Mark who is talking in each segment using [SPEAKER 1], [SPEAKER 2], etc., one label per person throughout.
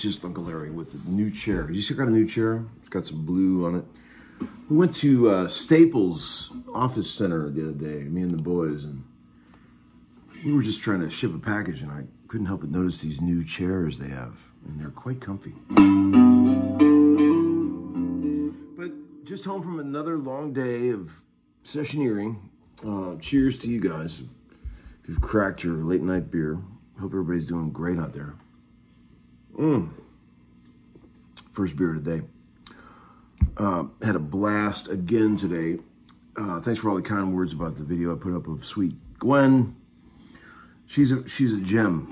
[SPEAKER 1] Just Uncle Larry with the new chair. You see, got a new chair. It's got some blue on it. We went to uh, Staples Office Center the other day, me and the boys, and we were just trying to ship a package, and I couldn't help but notice these new chairs they have, and they're quite comfy. But just home from another long day of sessioneering. Uh, cheers to you guys. If you've cracked your late night beer, hope everybody's doing great out there. Mm. First beer today. Uh, had a blast again today. Uh, thanks for all the kind words about the video I put up of sweet Gwen. She's a she's a gem.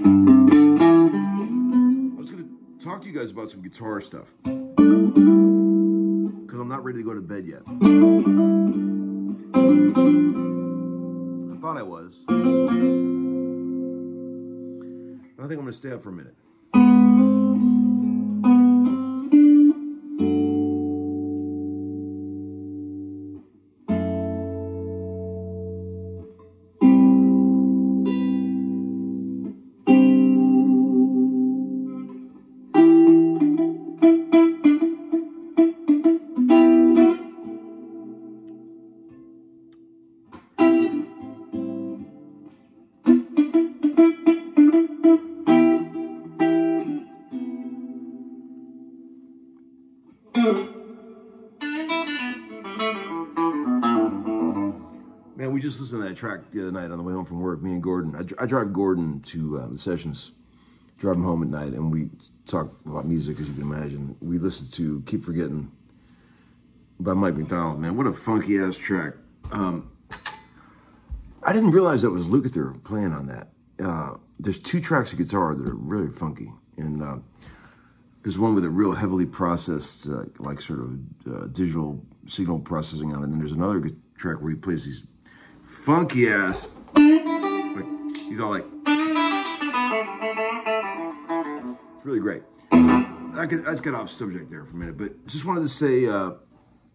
[SPEAKER 1] I was gonna talk to you guys about some guitar stuff because I'm not ready to go to bed yet. I thought I was. I think I'm gonna stay up for a minute. Track the other night on the way home from work. Me and Gordon. I, I drive Gordon to uh, the sessions, drive him home at night, and we talk about music, as you can imagine. We listened to "Keep Forgetting" by Mike McDonald. Man, what a funky ass track. Um, I didn't realize that was Lukather playing on that. Uh, there's two tracks of guitar that are really funky, and uh, there's one with a real heavily processed, uh, like sort of uh, digital signal processing on it. And then there's another track where he plays these funky ass, like he's all like, it's really great. I could, let's get off subject there for a minute, but just wanted to say uh,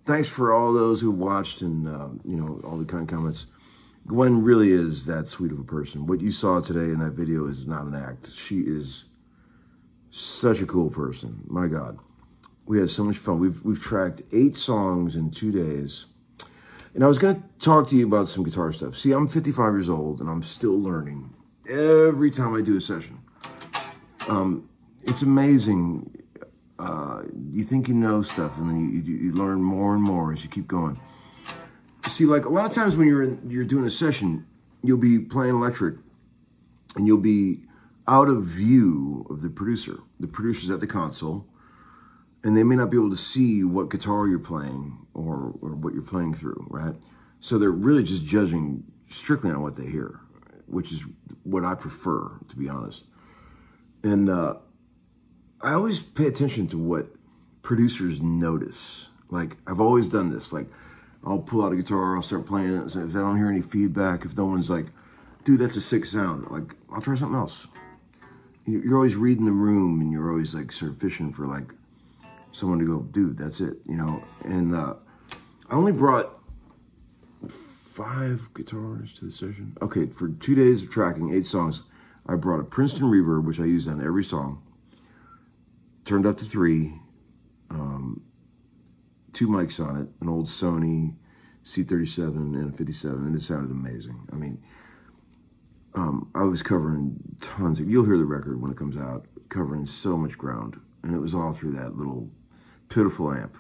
[SPEAKER 1] thanks for all those who watched and uh, you know all the kind comments. Gwen really is that sweet of a person. What you saw today in that video is not an act. She is Such a cool person. My God. We had so much fun. We've, we've tracked eight songs in two days. And I was going to talk to you about some guitar stuff. See, I'm 55 years old and I'm still learning every time I do a session. Um, it's amazing. Uh, you think you know stuff and then you, you, you, learn more and more as you keep going. See, like a lot of times when you're in, you're doing a session, you'll be playing electric and you'll be out of view of the producer. The producer's at the console and they may not be able to see what guitar you're playing or, or what you're playing through, right? So they're really just judging strictly on what they hear, which is what I prefer, to be honest. And uh, I always pay attention to what producers notice. Like, I've always done this. Like, I'll pull out a guitar, I'll start playing it. If I don't hear any feedback, if no one's like, dude, that's a sick sound, like, I'll try something else. You're always reading the room and you're always like sort of fishing for like someone to go, dude, that's it, you know? And uh, I only brought five guitars to the session. Okay, for two days of tracking, eight songs, I brought a Princeton Reverb, which I used on every song, turned up to three, um, two mics on it, an old Sony C37 and a 57, and it sounded amazing. I mean, um, I was covering tons of, you'll hear the record when it comes out, covering so much ground. And it was all through that little pitiful amp.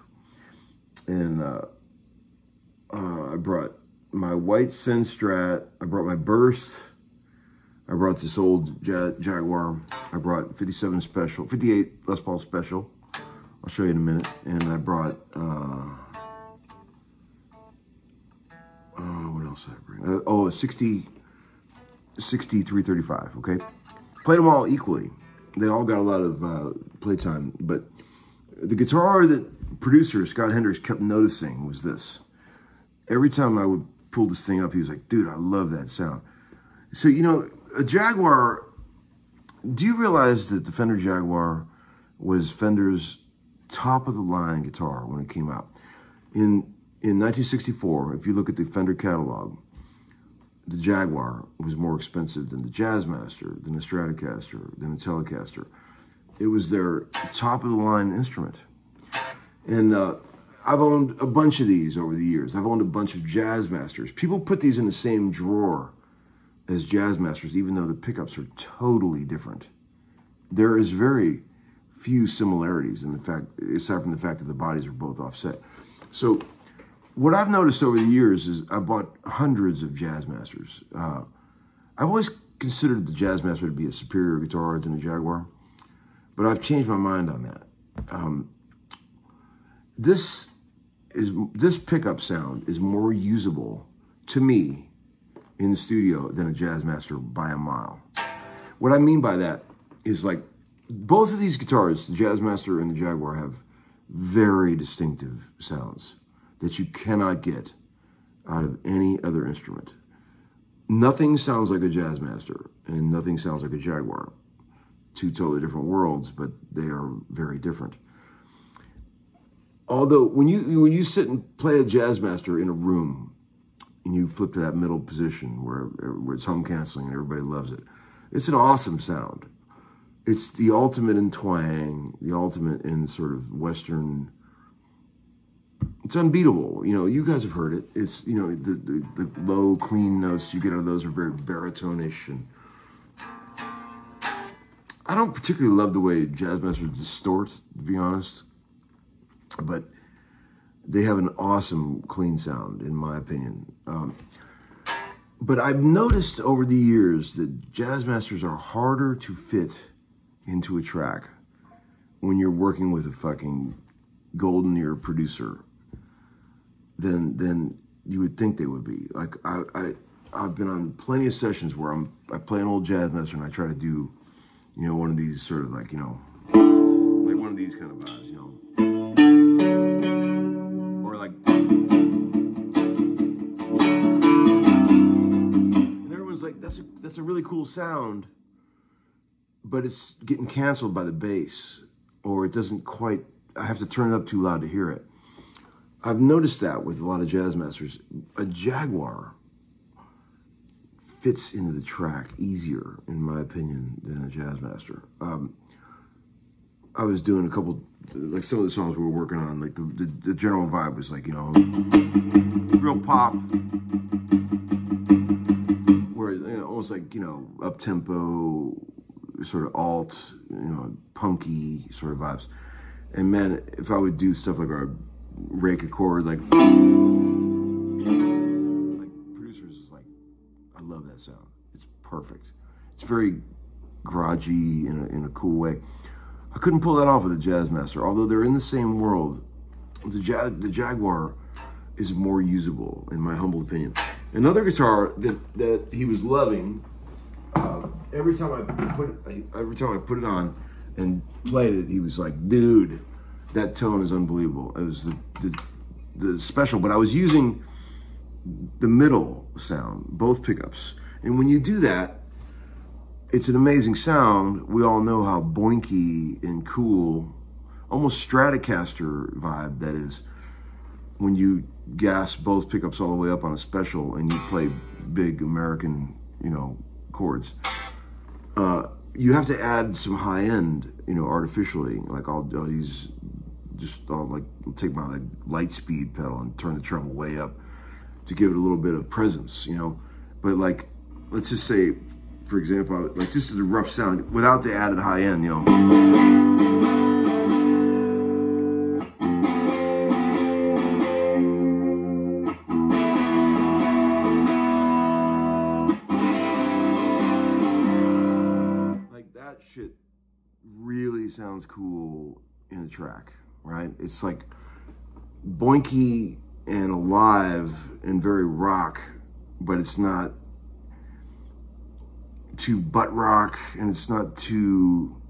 [SPEAKER 1] And uh, uh, I brought my white sin Strat. I brought my Burst. I brought this old Jag Jaguar. I brought 57 Special, 58 Les Paul Special. I'll show you in a minute. And I brought, uh, uh what else did I bring? Uh, oh, a 60, 6335, okay? Played them all equally. They all got a lot of uh, playtime, but the guitar that producer Scott Hendricks kept noticing was this. Every time I would pull this thing up, he was like, dude, I love that sound. So, you know, a Jaguar, do you realize that the Fender Jaguar was Fender's top of the line guitar when it came out? In in 1964, if you look at the Fender catalog, the Jaguar was more expensive than the Jazzmaster, than the Stratocaster, than the Telecaster. It was their top of the line instrument. And uh, I've owned a bunch of these over the years. I've owned a bunch of Jazzmasters. People put these in the same drawer as Jazzmasters, even though the pickups are totally different. There is very few similarities in the fact, aside from the fact that the bodies are both offset. So what I've noticed over the years is I bought hundreds of Jazzmasters. Uh, I've always considered the Jazzmaster to be a superior guitar than a Jaguar. But I've changed my mind on that. Um, this is this pickup sound is more usable to me in the studio than a Jazzmaster by a mile. What I mean by that is like both of these guitars, the Jazzmaster and the Jaguar, have very distinctive sounds that you cannot get out of any other instrument. Nothing sounds like a Jazzmaster and nothing sounds like a Jaguar two totally different worlds, but they are very different. Although when you when you sit and play a Jazzmaster in a room and you flip to that middle position where, where it's hum canceling and everybody loves it, it's an awesome sound. It's the ultimate in twang, the ultimate in sort of Western. It's unbeatable. You know, you guys have heard it. It's, you know, the, the, the low, clean notes you get out of those are very baritone-ish and I don't particularly love the way Jazzmaster distorts, to be honest, but they have an awesome clean sound, in my opinion. Um, but I've noticed over the years that Jazzmasters are harder to fit into a track when you're working with a fucking golden ear producer than than you would think they would be. Like I, I I've been on plenty of sessions where I'm I play an old Jazzmaster and I try to do you know, one of these sort of like, you know, like one of these kind of vibes, you know. Or like, and everyone's like, that's a, that's a really cool sound, but it's getting canceled by the bass, or it doesn't quite, I have to turn it up too loud to hear it. I've noticed that with a lot of Jazzmasters. A Jaguar fits into the track easier, in my opinion, than a Jazzmaster. Um, I was doing a couple, like some of the songs we were working on, like the, the, the general vibe was like, you know, real pop, where you know, almost like, you know, up tempo, sort of alt, you know, punky sort of vibes. And man, if I would do stuff like a rake a chord, like, that sound. It's perfect. It's very garagey in a, in a cool way. I couldn't pull that off with the Jazzmaster, although they're in the same world. The, ja the Jaguar is more usable, in my humble opinion. Another guitar that, that he was loving, uh, every time I put it, every time I put it on and played it, he was like, "Dude, that tone is unbelievable." It was the, the the special, but I was using the middle sound, both pickups, and when you do that, it's an amazing sound. We all know how boinky and cool, almost Stratocaster vibe that is when you gas both pickups all the way up on a special and you play big American, you know, chords. Uh, you have to add some high end, you know, artificially. Like I'll, I'll use just I'll like take my like, light speed pedal and turn the treble way up to give it a little bit of presence, you know. But like, let's just say for example, like just as a rough sound without the added high end, you know. Like that shit really sounds cool in a track, right? It's like boinky and alive and very rock, but it's not too butt rock and it's not too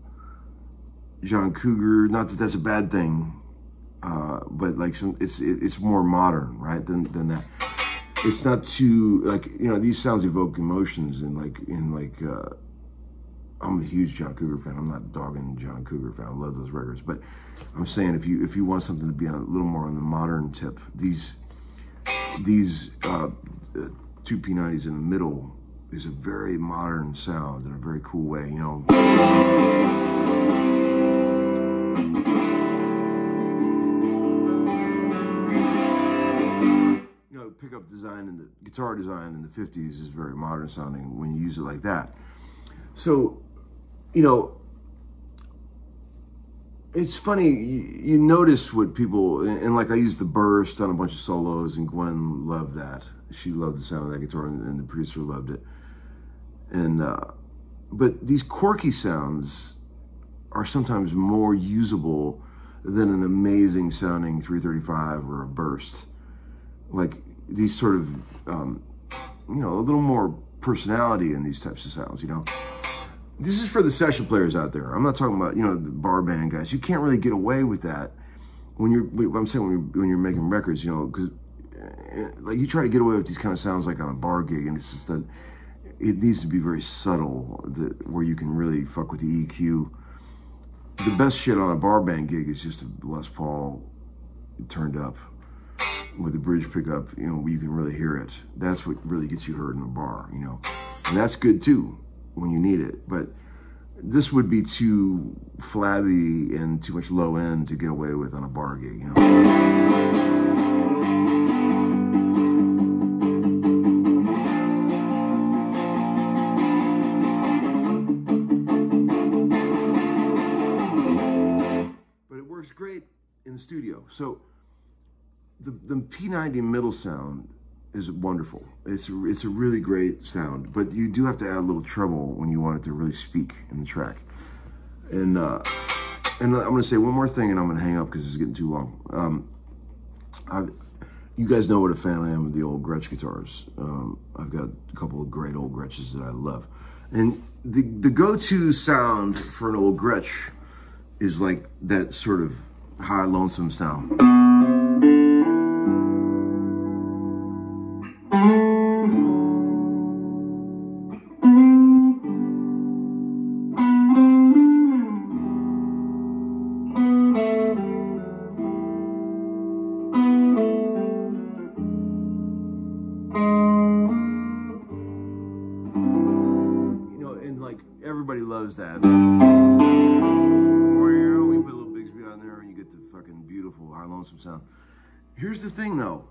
[SPEAKER 1] John Cougar. Not that that's a bad thing, uh, but like some, it's it, it's more modern, right? Than than that. It's not too like you know these sounds evoke emotions and like in like uh, I'm a huge John Cougar fan. I'm not dogging John Cougar fan. I love those records, but I'm saying if you if you want something to be a little more on the modern tip, these these uh, two P90s in the middle is a very modern sound in a very cool way, you know. You know, pickup design and the guitar design in the 50s is very modern sounding when you use it like that. So, you know, it's funny, you, you notice what people, and, and, like I used the burst on a bunch of solos, and Gwen loved that. She loved the sound of that guitar, and, and the producer loved it. And uh, but these quirky sounds are sometimes more usable than an amazing sounding 335 or a burst. Like these sort of, um, you know, a little more personality in these types of sounds, you know. This is for the session players out there. I'm not talking about, you know, the bar band guys. You can't really get away with that when you're, I'm saying when you're, when you're making records, you know, because eh, like you try to get away with these kind of sounds like on a bar gig and it's just that it needs to be very subtle that, where you can really fuck with the EQ. The best shit on a bar band gig is just a Les Paul turned up with a bridge pickup, you know, you can really hear it. That's what really gets you heard in a bar, you know. And that's good too when you need it. But this would be too flabby and too much low end to get away with on a bar gig, you know. So the, the P90 middle sound is wonderful. It's a, it's a really great sound, but you do have to add a little treble when you want it to really speak in the track. And uh, and I'm gonna say one more thing, and I'm gonna hang up because it's getting too long. Um, I've, you guys know what a fan I am of the old Gretsch guitars. Um, I've got a couple of great old Gretsches that I love, and the the go-to sound for an old Gretsch is like that sort of high lonesome sound. You know, and like everybody loves that. Lonesome sound. Here's the thing though.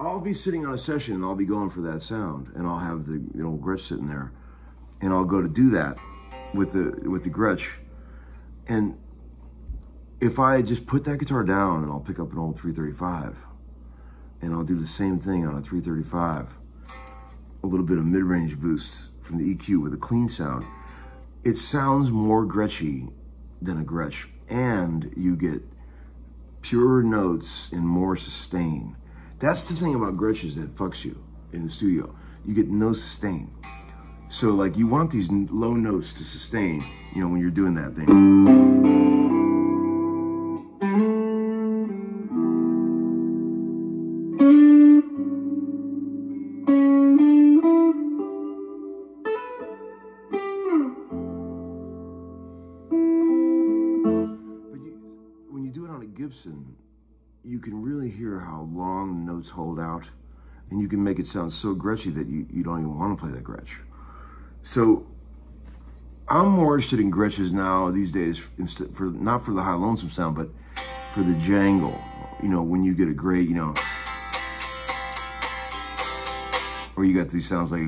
[SPEAKER 1] I'll be sitting on a session and I'll be going for that sound and I'll have the you know Gretsch sitting there and I'll go to do that with the with the Gretsch and if I just put that guitar down and I'll pick up an old 335 and I'll do the same thing on a 335 a little bit of mid-range boost from the EQ with a clean sound it sounds more Gretschy than a Gretsch and you get pure notes and more sustain that's the thing about Gretsches that fucks you in the studio. You get no sustain. So like you want these low notes to sustain, you know, when you're doing that thing. Gibson, you can really hear how long notes hold out and you can make it sound so Gretschy that you, you don't even want to play that Gretsch. So I'm more interested in Gretsches now these days, for not for the high lonesome sound, but for the jangle. You know, when you get a great, you know, or you got these sounds like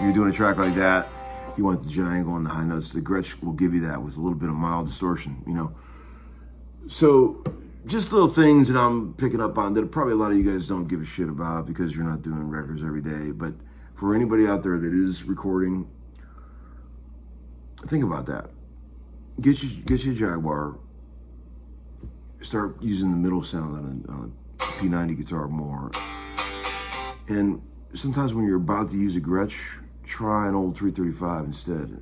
[SPEAKER 1] you're doing a track like that, you want the jangle and the high notes. The Gretsch will give you that with a little bit of mild distortion, you know. So just little things that I'm picking up on that probably a lot of you guys don't give a shit about because you're not doing records every day. But for anybody out there that is recording, think about that. Get your get your Jaguar. Start using the middle sound on a, on a P90 guitar more. And sometimes when you're about to use a Gretsch, try an old 335 instead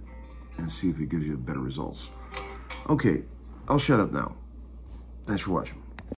[SPEAKER 1] and see if it gives you better results. Okay, I'll shut up now. Thanks for watching.